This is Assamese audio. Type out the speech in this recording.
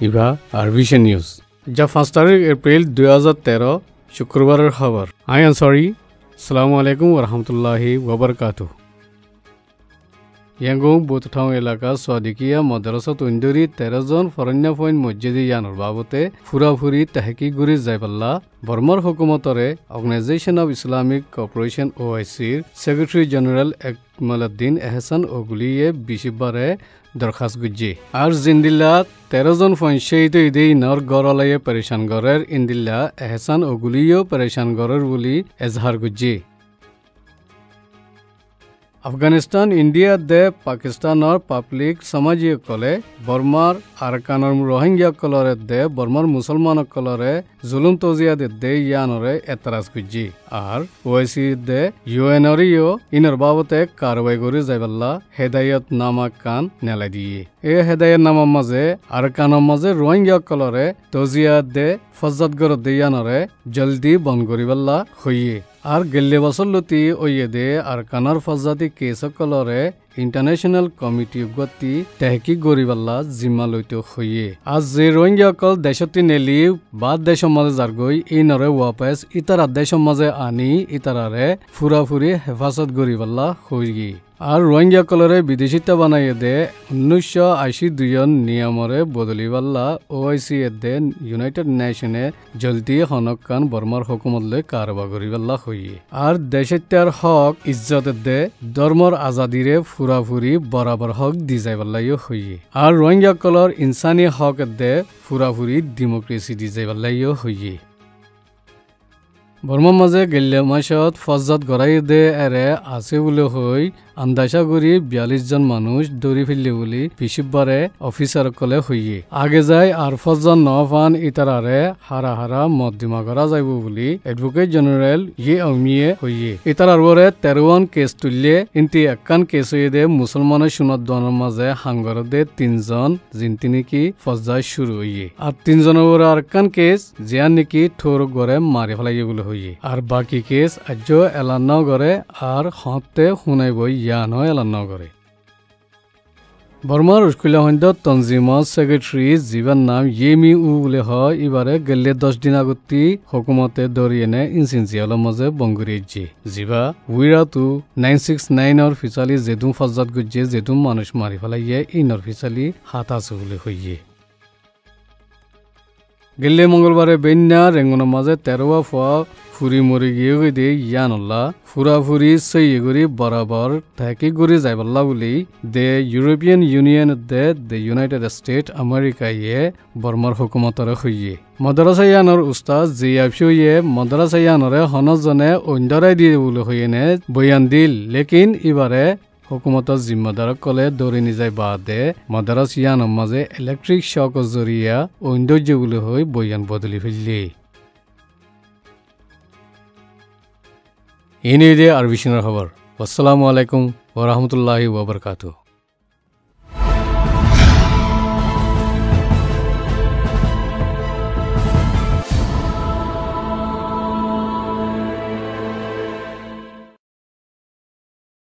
ইভা আরভিশন নিউজ যা পাঁচ তারিখ এপ্রিল দুই হাজার তেরো শুক্রবারের খবর আই আনসারি সালামু আলাইকুম রহমতুল্লাহি ওবরকাতু ইয়াঙ্গং বুথঠাও এলাকা সোয়াদিকিয়া মাদ্রাসা তৈন্দরি তেরো জন ফরণ্য পইন্ট মসজিদে ইয়ানোর বাবতে ফুরাফুরি তাহেকি গুরি যাইপাল্লা বর্মার হুকুমতরে অর্গানাইজেশন অব ইসলামিক কর্পোরেশন ও আইসির সেক্রেটারি জেনারেল একমালুদ্দিন এহসান ওগুলিয়ে বিশিবারে দরখাস্ত গুজি আর জিন্দিল্লা তেরো জন ফঞ্চেইত ইদে ইনর গড়লাইয়ে পরেশান গড়ের ইন্দিল্লা এহসান ওগুলিও পরেশান গড়ের বলি এজহার গুজি আফগানিস্তান ইণ্ডিয়া দে পাকিস্তানৰ পাব্লিক সমাজীসকলে বৰ্মাৰ আৰকানৰ ৰোহিংগীয়াসকলৰে দে বৰ্মাৰ মুছলমানসকলৰে জুলুম তজিয়া দে দে ইয়ানৰে এতৰাজ গুজি আর ওয়াইসি দে ইউএনরিও ইনর বাবতে কারবাই করে যাইবাল্লা হেদায়ত নামা কান নেলাই দিয়ে। এ হেদায়ত নামার মাঝে আর কানের মাঝে রোহিঙ্গীয়াসকলরে তজিয়া দে ফজ্জাত গর দেয়ানরে জলদি বন করিবাল্লা হইয়ে। আর গেল্লে বছর লতি ওইয়ে দে আর কানার ফজ্জাতি কেসকলরে ইন্টারন্যাশনাল কমিটি গতি তেহকি গরিবাল্লা জিম্মা লইতে হইয়ে। আজ যে রোহিঙ্গীয়াসকল দেশতি নেলি বাদ দেশের মাঝে যারগই এই নরে ওয়াপাস ইতারা দেশের মাঝে আনি ইতারারে ফুরাফুরি হেফাজত গরিবাল্লা হইগি। আর রোহিঙ্গীয়াসকলরে বিদেশিতা বানাইয়ে দে উনিশশো আশি দুইয়ন নিয়মরে বদলিবাল্লা ও আই সি এ দে ইউনাইটেড নেশনে জলদি হনকান বর্মার হুকুমতলৈ কারবা করিবাল্লা হইয়ে। আর দেশত্যার হক ইজ্জত দে ধর্মর আজাদিরে ফুরাফুরি বরাবর হক দি যাইবাল্লাইও হইয়ে। আর রোহিঙ্গীয়াসকলর ইনসানি হক দে ফুরাফুরি ডেমোক্রেসি দি যাইবাল্লাইও হইয়ে। বর্মার মাঝে গেলে মাসত ফজ্জাত গড়াই দে এরে আছে বলে হই আন্দাজা করি বিয়াল্লিশ জন মানুষ দৌড়ি ফেললে বলি পিছিবারে অফিসার কলে হইয়ে আগে যায় আর ফজ্জাত ন ফান ইতারারে হারা হারা মদ্দিমা করা যাইব বলি এডভোকেট জেনারেল ইয়ে অমিয়ে ইতারার বরে তেরোয়ান কেস তুললে ইন্তি একান কেস হয়ে দে মুসলমানের সুনত দনের মাঝে হাঙ্গর দে তিনজন জিনতি নাকি ফজ্জায় শুরু হইয়ে আর তিনজনের বরে আর একান কেস জিয়ান নাকি ঠোর গড়ে মারি ফেলাইয়ে বলে হইয়ে আর বাকি কেস আজ এলান্ন করে আর হতে শুনাইব ইয়ান এলান্ন করে বর্মার স্কুলীয় সন্ধ্য তঞ্জিমত সেক্রেটারি যিবাৰ নাম ইয়েমি উ বুলি হয় ইবাৰে গেলে দহ দিন আগতি হকুমতে এনে ইনচিনচিয়ালৰ মাজে বংগুৰিজি যিবা উইৰাটো নাইন ছিক্স নাইনৰ ফিচালি জেদুম ফজাত গুজিয়ে জেদুম মানুষ মাৰি পেলাইয়ে ইনৰ ফিচালি হাত আছে বুলি হইয়ে। গেলে মঙ্গলবারে বেন্যা রেঙ্গনের মাঝে তেরোয়া ফোয়া ফুরি মরি গিয়ে গই দে ইয়ানল্লা। ফুরা ফুরি সেই গরি বরাবর থাকি গরি যাইবাল্লা বলি দে ইউরোপিয়ান ইউনিয়ন দে দে ইউনাইটেড ইয়ে বর্মার হুকুমতরে হইয়ে মদরাসা ইয়ানৰ উস্তাদ জি আফিও ইয়ে মদৰাসা ইয়ানৰে হনজনে অন্যৰাই দিয়ে বুলি হইয়েনে বয়ান দিল। লেকিন ইবাৰে हुकूमतर কলে দৌৰি নিজাই বাদে মাদারাস ইয়ানোর ইলেক্ট্ৰিক ইলেকট্রিক শক জরিয়া ঐন্দৰ্যগুলো হৈ বৈয়ান বদলি ফেললি ইনিদে আর বিষ্ণুর খবর আসসালামু আলাইকুম ওরহমতুল্লাহি ওবরকাতু